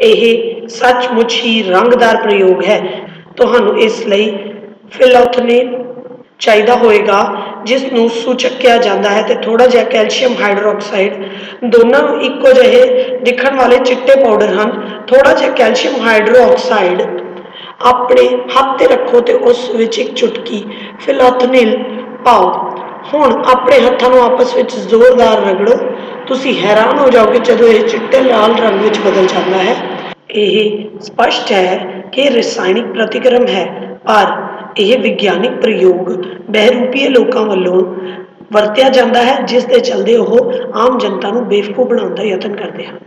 ਇਹ ਸੱਚਮੁੱਚ ਹੀ ਰੰਗਦਾਰ ਪ੍ਰਯੋਗ ਹੈ ਤੁਹਾਨੂੰ ਇਸ ਲਈ ਫਿਲੋਥਨੇਲ ਚਾਹੀਦਾ ਹੋਏਗਾ ਜਿਸ ਨੂੰ ਸੁਚਕਿਆ ਜਾਂਦਾ ਹੈ ਤੇ ਥੋੜਾ ਜਿਹਾ ਕੈਲਸ਼ੀਅਮ ਹਾਈਡਰੋਕਸਾਈਡ ਦੋਨਾਂ ਨੂੰ ਇੱਕੋ ਜਿਹੇ ਦਿਖਣ ਵਾਲੇ ਚਿੱਟੇ ਪਾਊਡਰ ਹਨ ਥੋੜਾ ਜਿਹਾ ਕੈਲਸ਼ੀਅਮ ਹਾਈਡਰੋਕਸਾਈਡ ਆਪਣੇ ਹੱਥ ਤੇ ਰੱਖੋ ਤੇ ਉਸ ਵਿੱਚ ਇੱਕ ਚੁਟਕੀ ਫਿਲੋਥਨੇਲ ਪਾਓ ਹੁਣ ਆਪਣੇ ਹੱਥਾਂ ਨੂੰ ਆਪਸ ਵਿੱਚ ਜ਼ੋਰਦਾਰ ਰਗੜੋ ਤੁਸੀਂ ਹੈਰਾਨ ਹੋ ਜਾਓਗੇ ਜਦੋਂ ਇਹ ਚਿੱਟੇ ਲਾਲ ਰੰਗ ਵਿੱਚ ਬਦਲ ਜਾਂਦਾ ਹੈ ਇਹ ਸਪਸ਼ਟ ਹੈ ਕਿ ਇਹ ਰਸਾਇਣਿਕ ਪ੍ਰਤੀਕਰਮ ਹੈ ਪਰ ਇਹ ਵਿਗਿਆਨਿਕ ਪ੍ਰਯੋਗ ਬਹਿਰੂਪੀਏ ਲੋਕਾਂ ਵੱਲੋਂ ਵਰਤਿਆ ਜਾਂਦਾ ਹੈ ਜਿਸ ਦੇ ਚਲਦੇ ਉਹ ਆਮ ਜਨਤਾ ਨੂੰ ਬੇਵਕੂਫ ਬਣਾਉਣ ਦਾ ਯਤਨ ਕਰਦੇ ਹਨ